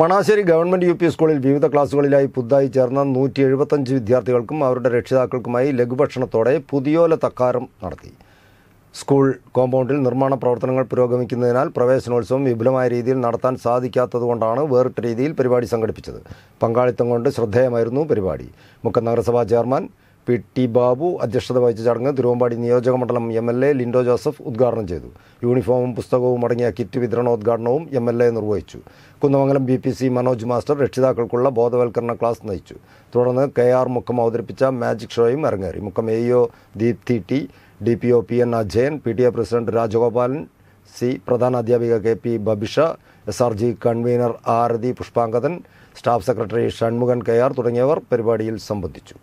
Manassery government U P സ്കൂളിൽ വിവിധ ക്ലാസുകളിലായി പുതുതായി ചേർന്ന നൂറ്റി എഴുപത്തഞ്ച് വിദ്യാർത്ഥികൾക്കും അവരുടെ രക്ഷിതാക്കൾക്കുമായി ലഘുഭക്ഷണത്തോടെ പുതിയോല തക്കാരം നടത്തി. സ്കൂൾ കോമ്പൗണ്ടിൽ നിർമ്മാണ പ്രവർത്തനങ്ങൾ പുരോഗമിക്കുന്നതിനാൽ പ്രവേശനോത്സവം വിപുലമായ രീതിയിൽ നടത്താൻ സാധിക്കാത്തതുകൊണ്ടാണ് വേറിട്ട രീതിയിൽ പരിപാടി സംഘടിപ്പിച്ചത്. പങ്കാളിത്തം കൊണ്ട് ശ്രദ്ധേയമായിരുന്നു പരിപാടി. മുക്കം നഗരസഭാ ചെയർമാൻ പി ടി ബാബു അധ്യക്ഷത വഹിച്ച ചടങ്ങ് തിരുവമ്പാടി നിയോജക മണ്ഡലം M L A Linto Joseph ഉദ്ഘാടനം ചെയ്തു. യൂണിഫോമും പുസ്തകവും അടങ്ങിയ കിറ്റ് വിതരണോദ്ഘാടനവും എം എൽ എ നിർവഹിച്ചു. Kunnamangalam B P C Manoj master രക്ഷിതാക്കൾക്കുള്ള ബോധവൽക്കരണ ക്ലാസ് നയിച്ചു. തുടർന്ന് കെ ആർ മുക്കം അവതരിപ്പിച്ച മാജിക് ഷോയും അരങ്ങേറി. Mukkam A O Deepthi T D P O P N Ajayan P T A president Rajagopalan C പ്രധാന അധ്യാപിക K P Babisha S R G convener Arathi Pushpangadan staff secretary Shanmukhan K R തുടങ്ങിയവർ പരിപാടിയിൽ സംബന്ധിച്ചു.